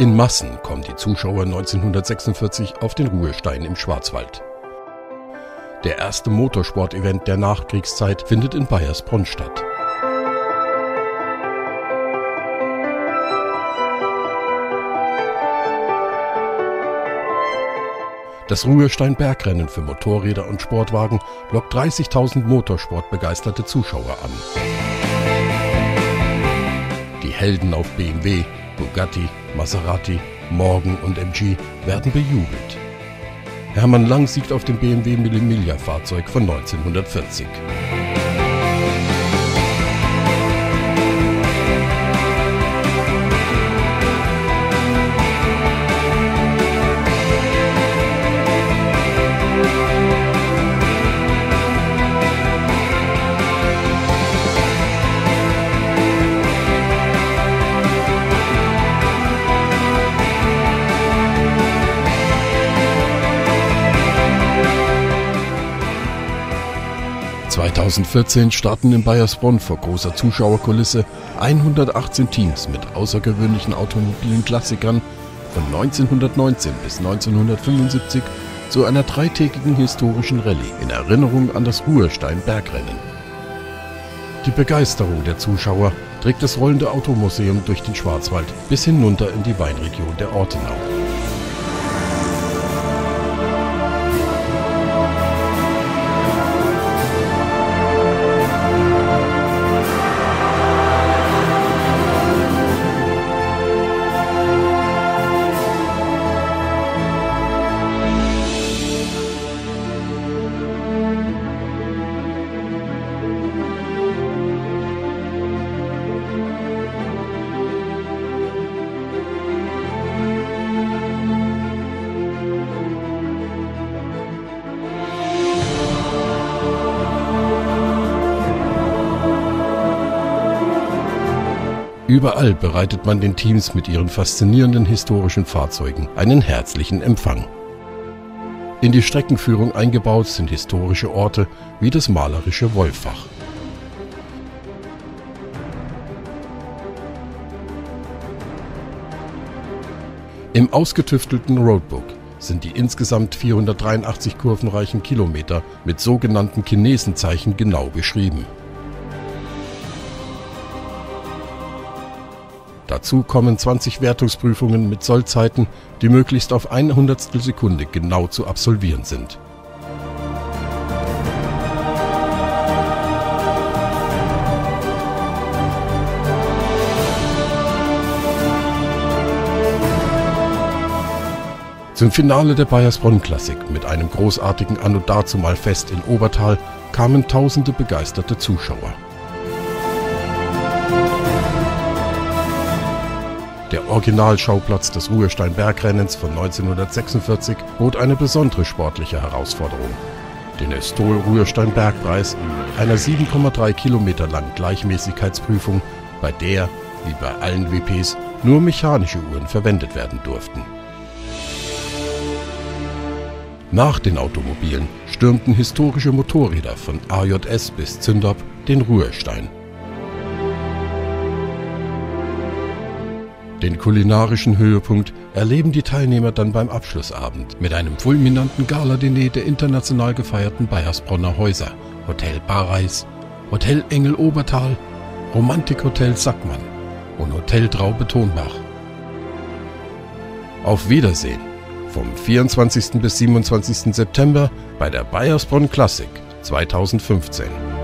In Massen kommen die Zuschauer 1946 auf den Ruhestein im Schwarzwald. Der erste Motorsport-Event der Nachkriegszeit findet in Bayersbronn statt. Das Ruhestein-Bergrennen für Motorräder und Sportwagen lockt 30.000 Motorsportbegeisterte Zuschauer an. Die Helden auf BMW, Bugatti, Maserati, Morgan und MG werden bejubelt. Hermann Lang siegt auf dem BMW Millimilia Fahrzeug von 1940. 2014 starten in Bayersbronn vor großer Zuschauerkulisse 118 Teams mit außergewöhnlichen automobilen Klassikern von 1919 bis 1975 zu einer dreitägigen historischen Rallye in Erinnerung an das Ruhestein-Bergrennen. Die Begeisterung der Zuschauer trägt das rollende Automuseum durch den Schwarzwald bis hinunter in die Weinregion der Ortenau. Überall bereitet man den Teams mit ihren faszinierenden historischen Fahrzeugen einen herzlichen Empfang. In die Streckenführung eingebaut sind historische Orte wie das malerische Wolffach. Im ausgetüftelten Roadbook sind die insgesamt 483 kurvenreichen Kilometer mit sogenannten Chinesenzeichen genau beschrieben. Dazu kommen 20 Wertungsprüfungen mit Sollzeiten, die möglichst auf ein Hundertstel Sekunde genau zu absolvieren sind. Zum Finale der Bayersbronn Klassik mit einem großartigen Anno dazumal Fest in Obertal kamen tausende begeisterte Zuschauer. Der Originalschauplatz des Ruhestein-Bergrennens von 1946 bot eine besondere sportliche Herausforderung. Den Estol-Ruhestein-Bergpreis, einer 7,3 Kilometer langen Gleichmäßigkeitsprüfung, bei der, wie bei allen WPs, nur mechanische Uhren verwendet werden durften. Nach den Automobilen stürmten historische Motorräder von AJS bis Zündop den Ruhestein. Den kulinarischen Höhepunkt erleben die Teilnehmer dann beim Abschlussabend mit einem fulminanten Galadiner der international gefeierten Bayersbronner Häuser, Hotel Bareis, Hotel Engel Obertal, Romantikhotel Sackmann und Hotel Traube Tonbach. Auf Wiedersehen vom 24. bis 27. September bei der Bayersbronn Klassik 2015.